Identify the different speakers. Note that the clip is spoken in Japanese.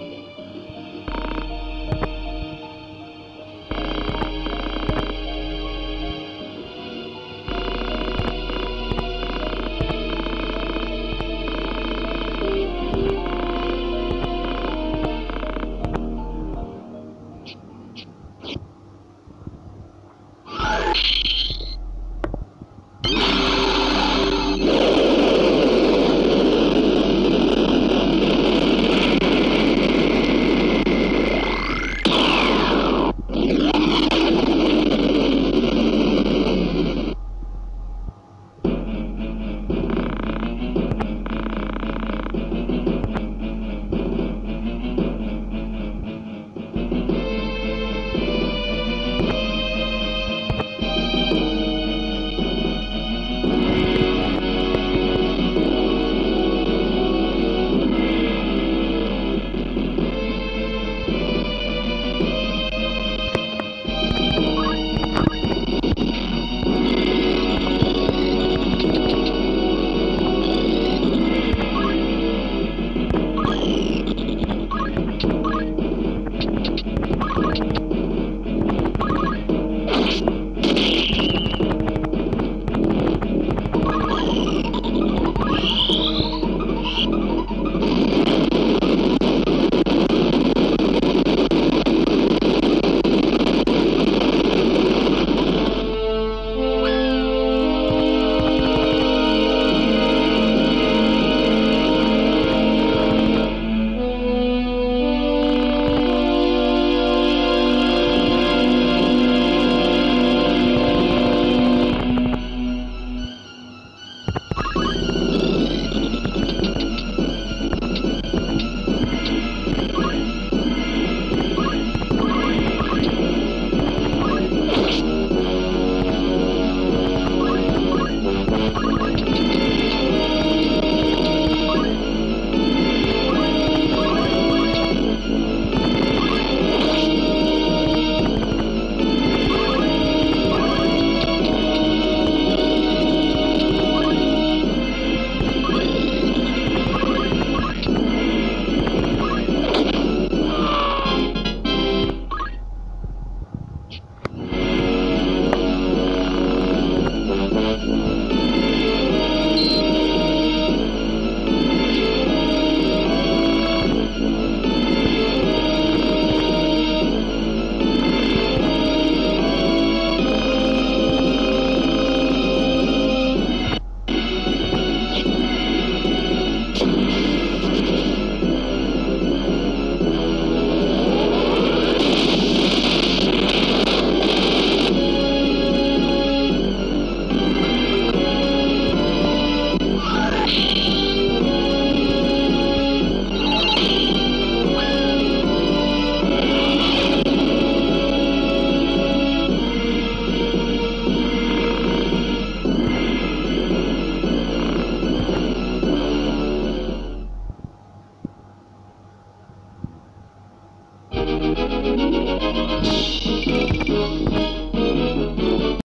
Speaker 1: 何